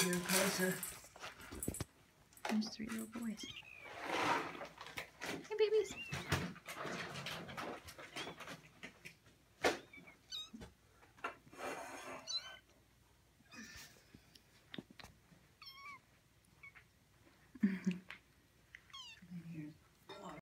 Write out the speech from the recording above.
closer and closer. There's three little boys. Hey, babies. Mm-hmm.